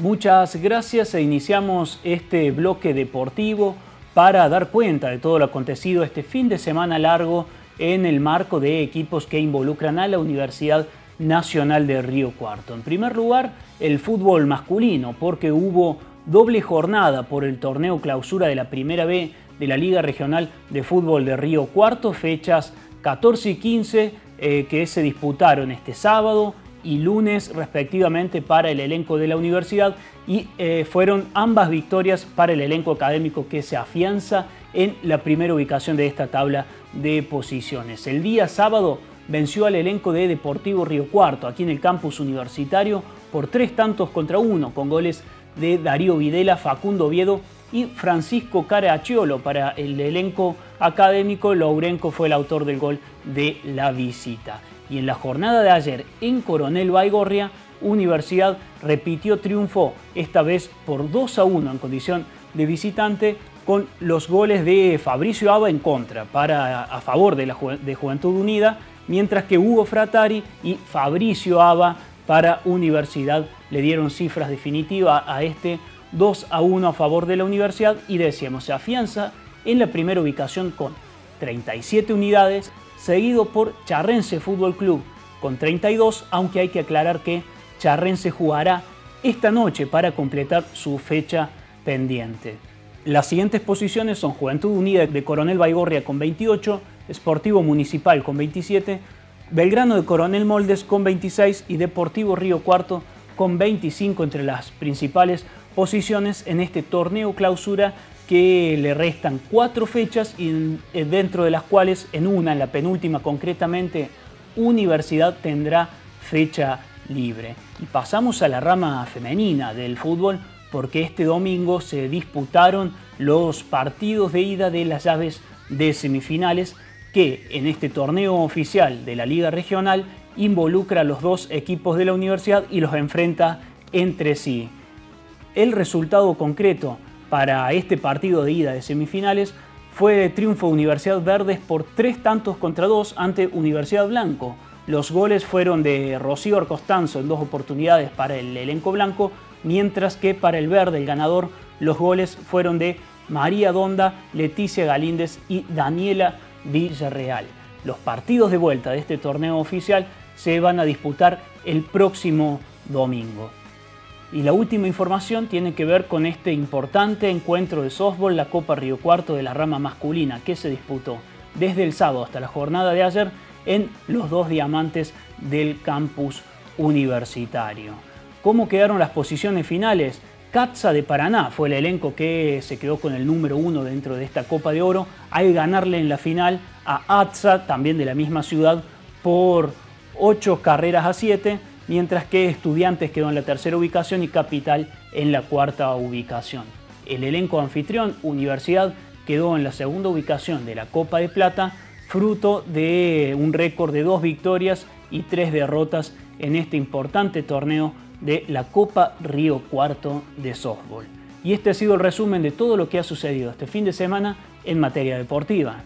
Muchas gracias e iniciamos este bloque deportivo para dar cuenta de todo lo acontecido este fin de semana largo en el marco de equipos que involucran a la Universidad Nacional de Río Cuarto. En primer lugar, el fútbol masculino, porque hubo doble jornada por el torneo clausura de la Primera B de la Liga Regional de Fútbol de Río Cuarto, fechas 14 y 15 eh, que se disputaron este sábado y lunes respectivamente para el elenco de la universidad y eh, fueron ambas victorias para el elenco académico que se afianza en la primera ubicación de esta tabla de posiciones. El día sábado venció al elenco de Deportivo Río Cuarto aquí en el campus universitario por tres tantos contra uno con goles de Darío Videla, Facundo Oviedo y Francisco Caracciolo para el elenco académico. Lourenco fue el autor del gol de la visita. Y en la jornada de ayer en Coronel Baigorria, Universidad repitió triunfo, esta vez por 2 a 1 en condición de visitante, con los goles de Fabricio Aba en contra, para, a favor de, la, de Juventud Unida, mientras que Hugo Fratari y Fabricio Aba para Universidad le dieron cifras definitivas a este 2 a 1 a favor de la universidad y decíamos, se afianza en la primera ubicación con 37 unidades, seguido por Charrense Fútbol Club con 32, aunque hay que aclarar que Charrense jugará esta noche para completar su fecha pendiente. Las siguientes posiciones son Juventud Unida de Coronel Baigorria con 28, Sportivo Municipal con 27, Belgrano de Coronel Moldes con 26 y Deportivo Río Cuarto con 25 entre las principales posiciones en este torneo clausura que le restan cuatro fechas y eh, dentro de las cuales en una, en la penúltima concretamente, Universidad tendrá fecha libre. Y pasamos a la rama femenina del fútbol porque este domingo se disputaron los partidos de ida de las llaves de semifinales que en este torneo oficial de la Liga Regional involucra a los dos equipos de la universidad y los enfrenta entre sí el resultado concreto para este partido de ida de semifinales fue de triunfo de Universidad Verdes por tres tantos contra dos ante Universidad Blanco. Los goles fueron de Rocío Arcostanzo en dos oportunidades para el elenco blanco, mientras que para el verde, el ganador, los goles fueron de María Donda, Leticia Galíndez y Daniela Villarreal. Los partidos de vuelta de este torneo oficial se van a disputar el próximo domingo. Y la última información tiene que ver con este importante encuentro de softball, la Copa Río Cuarto de la rama masculina, que se disputó desde el sábado hasta la jornada de ayer en los dos diamantes del campus universitario. ¿Cómo quedaron las posiciones finales? Katza de Paraná fue el elenco que se quedó con el número uno dentro de esta Copa de Oro al ganarle en la final a Atza, también de la misma ciudad, por ocho carreras a siete mientras que Estudiantes quedó en la tercera ubicación y Capital en la cuarta ubicación. El elenco anfitrión, Universidad, quedó en la segunda ubicación de la Copa de Plata, fruto de un récord de dos victorias y tres derrotas en este importante torneo de la Copa Río Cuarto de softball. Y este ha sido el resumen de todo lo que ha sucedido este fin de semana en materia deportiva.